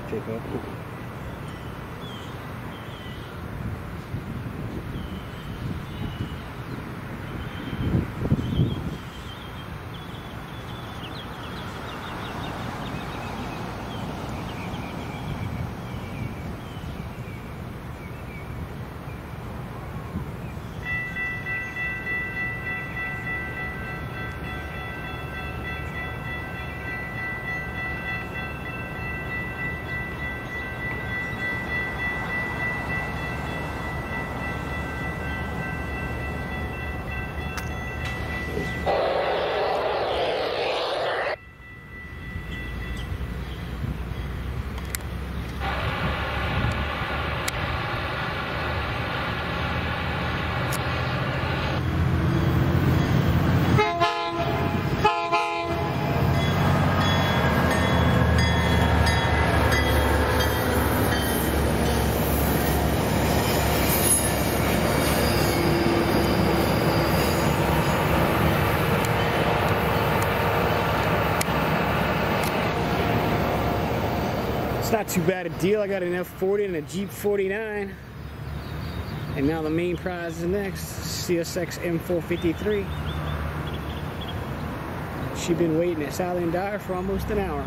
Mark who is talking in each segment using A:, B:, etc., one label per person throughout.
A: pickup. Not too bad a deal. I got an F40 and a GP49. And now the main prize is next. CSX M453. She's been waiting at Sally and Dyer for almost an hour.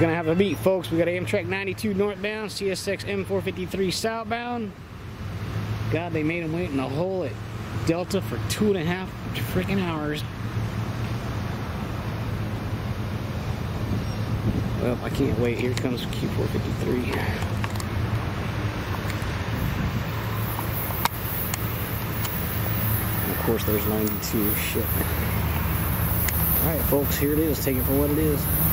A: Gonna have a beat, folks. We got Amtrak 92 northbound, CSX M453 southbound. God, they made him wait in the hole at Delta for two and a half freaking hours. Well, I can't wait. Here comes Q453. Of course, there's 92. Shit. Alright, folks, here it is. Take it for what it is.